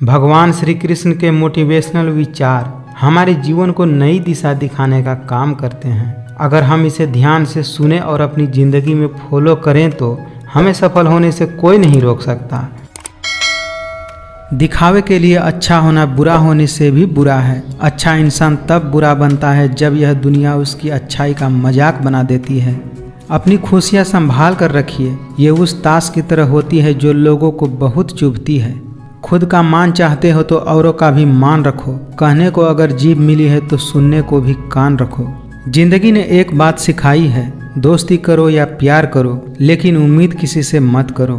भगवान श्री कृष्ण के मोटिवेशनल विचार हमारे जीवन को नई दिशा दिखाने का काम करते हैं। अगर हम इसे ध्यान से सुने और अपनी ज़िंदगी में फॉलो करें तो हमें सफल होने से कोई नहीं रोक सकता। दिखावे के लिए अच्छा होना बुरा होने से भी बुरा है। अच्छा इंसान तब बुरा बनता है जब यह दुनिया उसकी अच्छाई का मज़ाक बना देती है। अपनी खुशियाँ संभाल कर रखिए। ये उस ताश की तरह होती है जो लोगों को बहुत चुभती है। खुद का मान चाहते हो तो औरों का भी मान रखो। कहने को अगर जीभ मिली है तो सुनने को भी कान रखो। ज़िंदगी ने एक बात सिखाई है, दोस्ती करो या प्यार करो, लेकिन उम्मीद किसी से मत करो।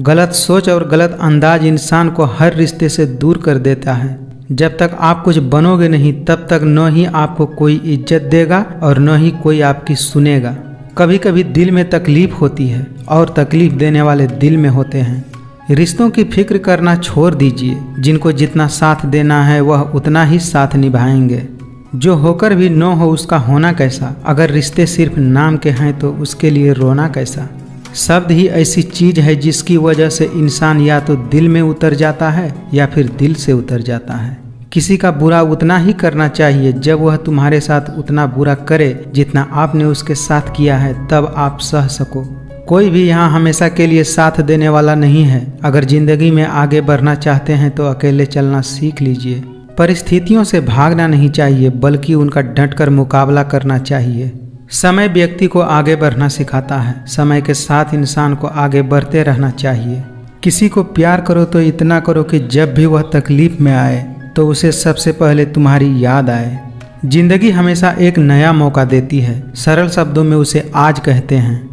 गलत सोच और गलत अंदाज इंसान को हर रिश्ते से दूर कर देता है। जब तक आप कुछ बनोगे नहीं, तब तक न ही आपको कोई इज़्ज़त देगा और न ही कोई आपकी सुनेगा। कभी कभी दिल में तकलीफ़ होती है और तकलीफ़ देने वाले दिल में होते हैं। रिश्तों की फ़िक्र करना छोड़ दीजिए। जिनको जितना साथ देना है, वह उतना ही साथ निभाएँगे। जो होकर भी न हो, उसका होना कैसा? अगर रिश्ते सिर्फ़ नाम के हैं तो उसके लिए रोना कैसा? शब्द ही ऐसी चीज़ है, जिसकी वजह से इंसान या तो दिल में उतर जाता है, या फिर दिल से उतर जाता है। किसी का बुरा उतना ही करना चाहिए, जब वह तुम्हारे साथ उतना बुरा करे, जितना आपने उसके साथ किया है, तब आप सह सको। कोई भी यहाँ हमेशा के लिए साथ देने वाला नहीं है। अगर ज़िंदगी में आगे बढ़ना चाहते हैं तो अकेले चलना सीख लीजिए। परिस्थितियों से भागना नहीं चाहिए, बल्कि उनका डट कर मुकाबला करना चाहिए। समय व्यक्ति को आगे बढ़ना सिखाता है। समय के साथ इंसान को आगे बढ़ते रहना चाहिए। किसी को प्यार करो तो इतना करो कि जब भी वह तकलीफ़ में आए तो उसे सबसे पहले तुम्हारी याद आए। ज़िंदगी हमेशा एक नया मौका देती है। सरल शब्दों में उसे आज कहते हैं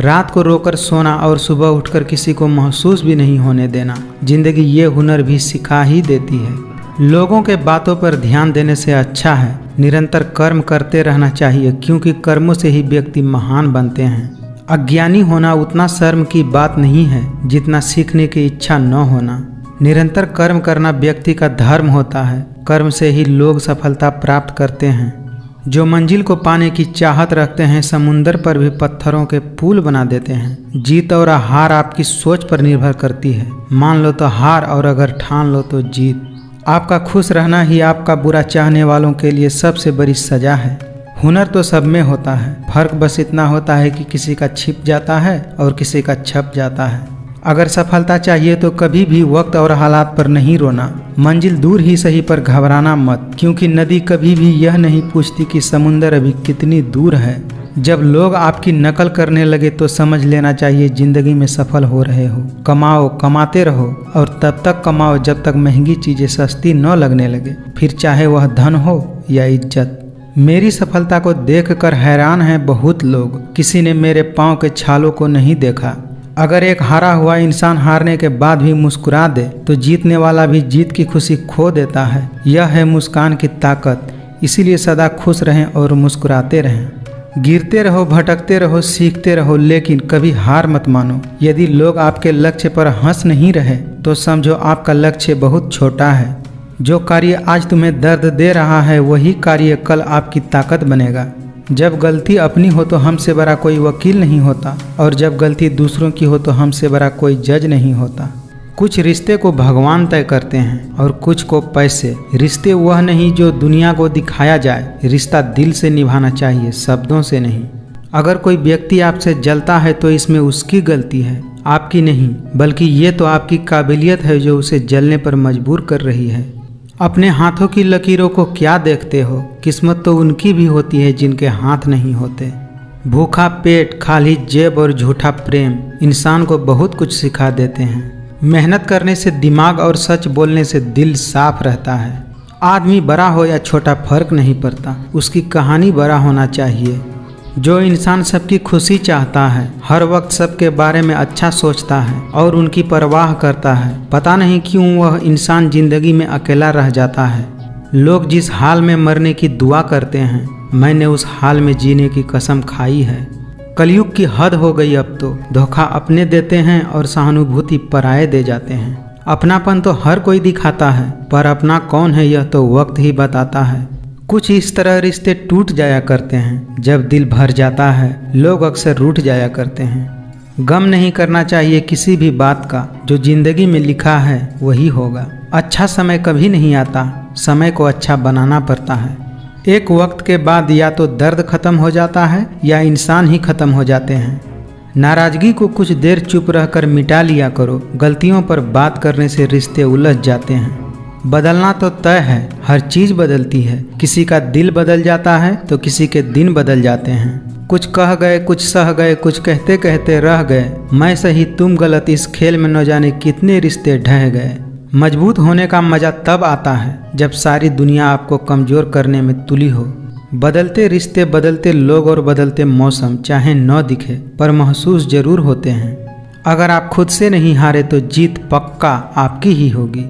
रात को रोकर सोना और सुबह उठकर किसी को महसूस भी नहीं होने देना। ज़िंदगी ये हुनर भी सिखा ही देती है। लोगों के बातों पर ध्यान देने से अच्छा है। निरंतर कर्म करते रहना चाहिए, क्योंकि कर्मों से ही व्यक्ति महान बनते हैं। अज्ञानी होना उतना शर्म की बात नहीं है, जितना सीखने की इच्छा न होना। निरंतर कर्म करना व्यक्ति का धर्म होता है। कर्म से ही लोग सफलता प्राप्त करते हैं। जो मंजिल को पाने की चाहत रखते हैं, समुंदर पर भी पत्थरों के पुल बना देते हैं। जीत और हार आपकी सोच पर निर्भर करती है। मान लो तो हार और अगर ठान लो तो जीत। आपका खुश रहना ही आपका बुरा चाहने वालों के लिए सबसे बड़ी सजा है। हुनर तो सब में होता है। फ़र्क बस इतना होता है कि किसी का छिप जाता है और किसी का छप जाता है। अगर सफलता चाहिए तो कभी भी वक्त और हालात पर नहीं रोना। मंजिल दूर ही सही पर घबराना मत, क्योंकि नदी कभी भी यह नहीं पूछती कि समुंदर अभी कितनी दूर है। जब लोग आपकी नकल करने लगे तो समझ लेना चाहिए ज़िंदगी में सफल हो रहे हो। कमाओ, कमाते रहो, और तब तक कमाओ जब तक महँगी चीज़ें सस्ती न लगने लगे। फिर चाहे वह धन हो या इज़्ज़त। मेरी सफलता को देखकर हैरान हैं बहुत लोग। किसी ने मेरे पाँव के छालों को नहीं देखा। अगर एक हारा हुआ इंसान हारने के बाद भी मुस्कुरा दे तो जीतने वाला भी जीत की खुशी खो देता है। यह है मुस्कान की ताकत। इसीलिए सदा खुश रहें और मुस्कुराते रहें। गिरते रहो, भटकते रहो, सीखते रहो, लेकिन कभी हार मत मानो। यदि लोग आपके लक्ष्य पर हंस नहीं रहे तो समझो आपका लक्ष्य बहुत छोटा है। जो कार्य आज तुम्हें दर्द दे रहा है, वही कार्य कल आपकी ताकत बनेगा। जब गलती अपनी हो तो हमसे बड़ा कोई वकील नहीं होता, और जब गलती दूसरों की हो तो हमसे बड़ा कोई जज नहीं होता। कुछ रिश्ते को भगवान तय करते हैं, और कुछ को पैसे। रिश्ते वह नहीं जो दुनिया को दिखाया जाए, रिश्ता दिल से निभाना चाहिए, शब्दों से नहीं। अगर कोई व्यक्ति आपसे जलता है तो इसमें उसकी गलती है, आपकी नहीं, बल्कि ये तो आपकी काबिलियत है जो उसे जलने पर मजबूर कर रही है। अपने हाथों की लकीरों को क्या देखते हो? किस्मत तो उनकी भी होती है जिनके हाथ नहीं होते। भूखा पेट, खाली जेब और झूठा प्रेम इंसान को बहुत कुछ सिखा देते हैं। मेहनत करने से दिमाग और सच बोलने से दिल साफ़ रहता है। आदमी बड़ा हो या छोटा, फ़र्क नहीं पड़ता। उसकी कहानी बड़ा होना चाहिए। जो इंसान सबकी खुशी चाहता है, हर वक्त सबके बारे में अच्छा सोचता है और उनकी परवाह करता है। पता नहीं क्यों वह इंसान ज़िंदगी में अकेला रह जाता है। लोग जिस हाल में मरने की दुआ करते हैं, मैंने उस हाल में जीने की कसम खाई है। कलयुग की हद हो गई अब तो धोखा अपने देते हैं और सहानुभूति पराये दे जाते हैं। अपनापन तो हर कोई दिखाता है, पर अपना कौन है यह तो वक्त ही बताता है। कुछ इस तरह रिश्ते टूट जाया करते हैं। जब दिल भर जाता है, लोग अक्सर रूठ जाया करते हैं। गम नहीं करना चाहिए किसी भी बात का। जो ज़िंदगी में लिखा है, वही होगा। अच्छा समय कभी नहीं आता। समय को अच्छा बनाना पड़ता है। एक वक्त के बाद या तो दर्द खत्म हो जाता है, या इंसान ही खत्म हो जाते हैं। नाराज़गी को कुछ देर चुप रहकर मिटा लिया करो। गलतियों पर बात करने से रिश्ते उलझ जाते हैं। बदलना तो तय है, हर चीज़ बदलती है। किसी का दिल बदल जाता है तो किसी के दिन बदल जाते हैं। कुछ कह गए, कुछ सह गए, कुछ कहते कहते रह गए। मैं सही, तुम गलत, इस खेल में न जाने कितने रिश्ते ढह गए। मज़बूत होने का मज़ा तब आता है, जब सारी दुनिया आपको कमज़ोर करने में तुली हो। बदलते रिश्ते, बदलते लोग और बदलते मौसम, चाहे न दिखे, पर महसूस ज़रूर होते हैं। अगर आप खुद से नहीं हारे तो जीत पक्का आपकी ही होगी।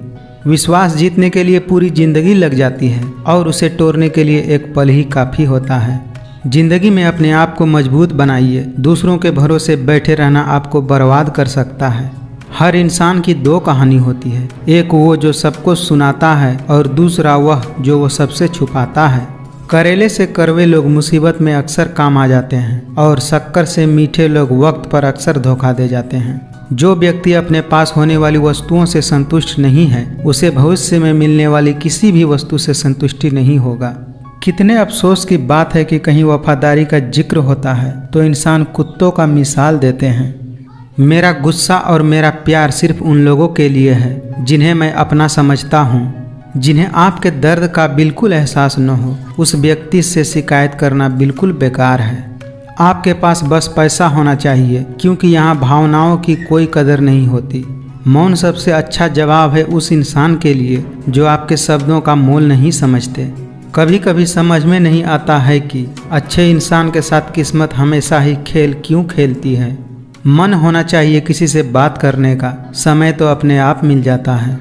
विश्वास जीतने के लिए पूरी ज़िंदगी लग जाती है और उसे तोड़ने के लिए एक पल ही काफ़ी होता है। ज़िंदगी में अपने आप को मज़बूत बनाइए। दूसरों के भरोसे बैठे रहना आपको बर्बाद कर सकता है। हर इंसान की दो कहानी होती है। एक वो जो सबको सुनाता है और दूसरा वह जो वो सबसे छुपाता है। करेले से करवे लोग मुसीबत में अक्सर काम आ जाते हैं और शक्कर से मीठे लोग वक्त पर अक्सर धोखा दे जाते हैं। जो व्यक्ति अपने पास होने वाली वस्तुओं से संतुष्ट नहीं है, उसे भविष्य में मिलने वाली किसी भी वस्तु से संतुष्टि नहीं होगा। कितने अफसोस की बात है कि कहीं वफादारी का ज़िक्र होता है तो इंसान कुत्तों का मिसाल देते हैं। मेरा गुस्सा और मेरा प्यार सिर्फ़ उन लोगों के लिए है, जिन्हें मैं अपना समझता हूँ, जिन्हें आपके दर्द का बिल्कुल एहसास न हो। उस व्यक्ति से शिकायत करना बिल्कुल बेकार है। आपके पास बस पैसा होना चाहिए, क्योंकि यहाँ भावनाओं की कोई कदर नहीं होती। मौन सबसे अच्छा जवाब है उस इंसान के लिए, जो आपके शब्दों का मोल नहीं समझते। कभी कभी समझ में नहीं आता है कि, अच्छे इंसान के साथ किस्मत हमेशा ही खेल क्यों खेलती है। मन होना चाहिए किसी से बात करने का, समय तो अपने आप मिल जाता है।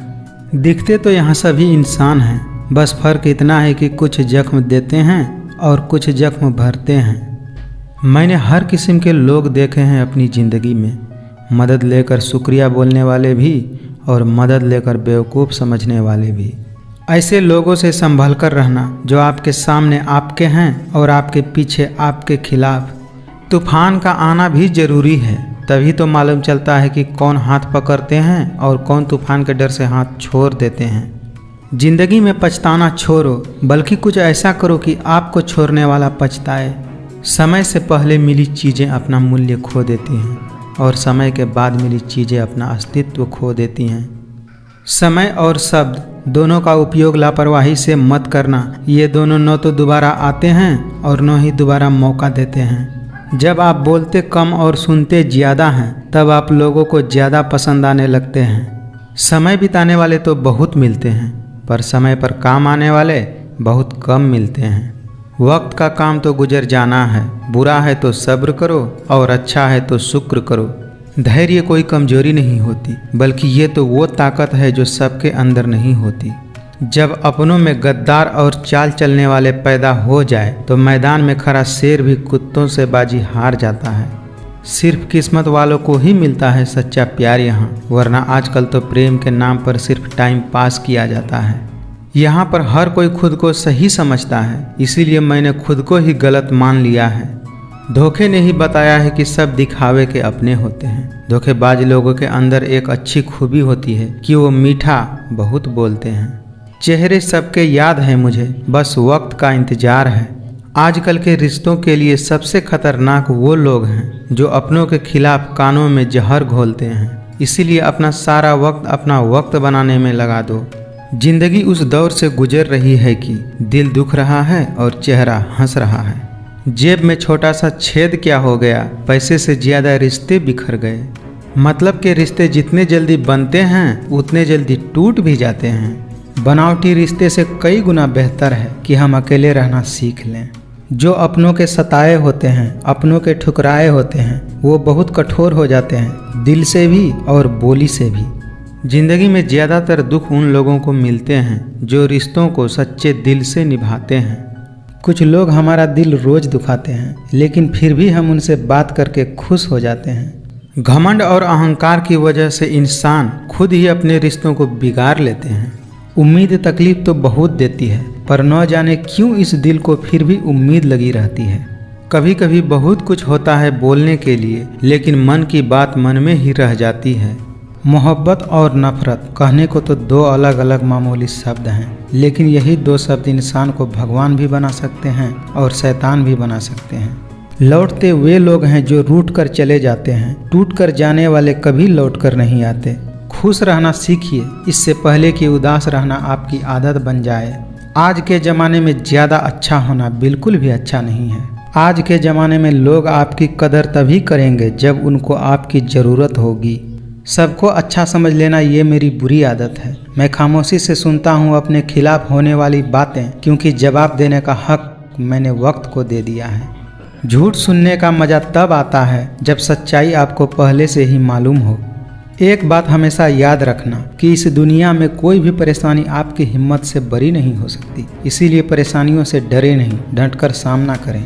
दिखते तो यहाँ सभी इंसान हैं, बस फ़र्क इतना है कि कुछ जख्म देते हैं और कुछ जख्म भरते हैं। मैंने हर किस्म के लोग देखे हैं अपनी ज़िंदगी में। मदद लेकर शुक्रिया बोलने वाले भी और मदद लेकर बेवकूफ़ समझने वाले भी। ऐसे लोगों से संभल कर रहना जो आपके सामने आपके हैं और आपके पीछे आपके खिलाफ। तूफ़ान का आना भी ज़रूरी है। तभी तो मालूम चलता है कि कौन हाथ पकड़ते हैं और कौन तूफ़ान के डर से हाथ छोड़ देते हैं। ज़िंदगी में पछताना छोड़ो, बल्कि कुछ ऐसा करो कि आपको छोड़ने वाला पछताए। समय से पहले मिली चीज़ें अपना मूल्य खो देती हैं और समय के बाद मिली चीज़ें अपना अस्तित्व खो देती हैं। समय और शब्द दोनों का उपयोग लापरवाही से मत करना, ये दोनों न तो दोबारा आते हैं और न ही दोबारा मौका देते हैं। जब आप बोलते कम और सुनते ज़्यादा हैं, तब आप लोगों को ज़्यादा पसंद आने लगते हैं। समय बिताने वाले तो बहुत मिलते हैं, पर समय पर काम आने वाले बहुत कम मिलते हैं। वक्त का काम तो गुजर जाना है, बुरा है तो सब्र करो और अच्छा है तो शुक्र करो। धैर्य कोई कमज़ोरी नहीं होती, बल्कि ये तो वो ताकत है जो सबके अंदर नहीं होती। जब अपनों में गद्दार और चाल चलने वाले पैदा हो जाए तो मैदान में खड़ा शेर भी कुत्तों से बाजी हार जाता है। सिर्फ़ किस्मत वालों को ही मिलता है सच्चा प्यार यहाँ, वरना आजकल तो प्रेम के नाम पर सिर्फ़ टाइम पास किया जाता है। यहाँ पर हर कोई खुद को सही समझता है, इसीलिए मैंने खुद को ही गलत मान लिया है। धोखे ने ही बताया है कि सब दिखावे के अपने होते हैं। धोखेबाज लोगों के अंदर एक अच्छी खूबी होती है कि वो मीठा बहुत बोलते हैं। चेहरे सबके याद हैं मुझे, बस वक्त का इंतज़ार है। आजकल के रिश्तों के लिए सबसे खतरनाक वो लोग हैं जो अपनों के खिलाफ कानों में जहर घोलते हैं। इसीलिए अपना सारा वक्त अपना वक्त बनाने में लगा दो। ज़िंदगी उस दौर से गुजर रही है कि दिल दुख रहा है और चेहरा हंस रहा है। जेब में छोटा सा छेद क्या हो गया, पैसे से ज़्यादा रिश्ते बिखर गए। मतलब के रिश्ते जितने जल्दी बनते हैं, उतने जल्दी टूट भी जाते हैं। बनावटी रिश्ते से कई गुना बेहतर है कि हम अकेले रहना सीख लें। जो अपनों के सताए होते हैं, अपनों के ठुकराए होते हैं, वो बहुत कठोर हो जाते हैं, दिल से भी और बोली से भी। ज़िंदगी में ज़्यादातर दुख उन लोगों को मिलते हैं जो रिश्तों को सच्चे दिल से निभाते हैं। कुछ लोग हमारा दिल रोज दुखाते हैं, लेकिन फिर भी हम उनसे बात करके खुश हो जाते हैं। घमंड और अहंकार की वजह से इंसान खुद ही अपने रिश्तों को बिगाड़ लेते हैं। उम्मीद तकलीफ़ तो बहुत देती है, पर न जाने क्यों इस दिल को फिर भी उम्मीद लगी रहती है। कभी कभी बहुत कुछ होता है बोलने के लिए, लेकिन मन की बात मन में ही रह जाती है। मोहब्बत और नफरत कहने को तो दो अलग अलग मामूली शब्द हैं, लेकिन यही दो शब्द इंसान को भगवान भी बना सकते हैं और शैतान भी बना सकते हैं। लौटते वे लोग हैं जो रूट कर चले जाते हैं, टूट कर जाने वाले कभी लौट कर नहीं आते। खुश रहना सीखिए, इससे पहले कि उदास रहना आपकी आदत बन जाए। आज के ज़माने में ज़्यादा अच्छा होना बिल्कुल भी अच्छा नहीं है। आज के ज़माने में लोग आपकी कदर तभी करेंगे जब उनको आपकी ज़रूरत होगी। सबको अच्छा समझ लेना ये मेरी बुरी आदत है। मैं खामोशी से सुनता हूँ अपने खिलाफ होने वाली बातें, क्योंकि जवाब देने का हक मैंने वक्त को दे दिया है। झूठ सुनने का मज़ा तब आता है जब सच्चाई आपको पहले से ही मालूम हो। एक बात हमेशा याद रखना कि इस दुनिया में कोई भी परेशानी आपकी हिम्मत से बरी नहीं हो सकती। इसीलिए परेशानियों से डरे नहीं, डटकर सामना करें।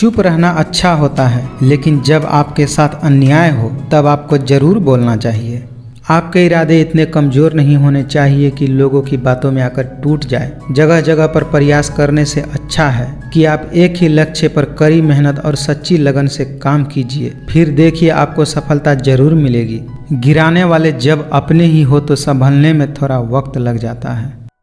चुप रहना अच्छा होता है, लेकिन जब आपके साथ अन्याय हो, तब आपको ज़रूर बोलना चाहिए। आपके इरादे इतने कमज़ोर नहीं होने चाहिए कि लोगों की बातों में आकर टूट जाए। जगह जगह पर प्रयास करने से अच्छा है कि आप एक ही लक्ष्य पर कड़ी मेहनत और सच्ची लगन से काम कीजिए। फिर देखिए आपको सफलता ज़रूर मिलेगी। गिराने वाले जब अपने ही हो तो संभलने में थोड़ा वक्त लग जाता है।